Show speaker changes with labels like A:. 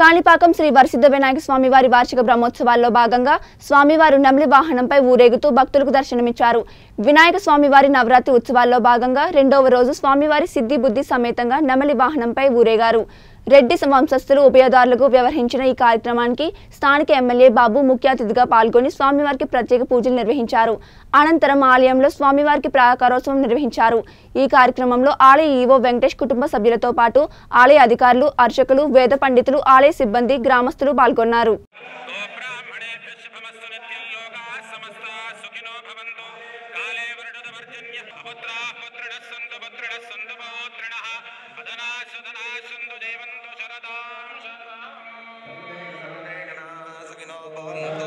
A: కాణిపాకం శ్రీ వరసిద్ధ వినాయక స్వామి వారి వార్షిక బ్రహ్మోత్సవాల్లో భాగంగా స్వామివారు నెమలి వాహనంపై ఊరేగుతూ భక్తులకు దర్శనమిచ్చారు. వినాయక స్వామివారి నవరాత్రి ఉత్సవాల్లో భాగంగా రెండవ రోజు స్వామివారి సిద్ధి బుద్ధి సమేతంగా నెమలి వాహనంపై ఊరేగారు. రెడ్డి వంశస్థులు ఉభయదారులకు వ్యవహరించిన ఈ కార్యక్రమానికి స్థానిక ఎమ్మెల్యే బాబు ముఖ్య అతిథిగా పాల్గొని స్వామివారికి ప్రత్యేక పూజలు నిర్వహించారు. అనంతరం ఆలయంలో స్వామివారికి ప్రాకారోత్సవం నిర్వహించారు. ఈ కార్యక్రమంలో ఆలయ ఈవో వెంకటేష్ కుటుంబ సభ్యులతో పాటు ఆలయ అధికారులు అర్చకులు వేద పండితులు ఆలయ సిబ్బంది గ్రామస్తులు పాల్గొన్నారు.
B: Lord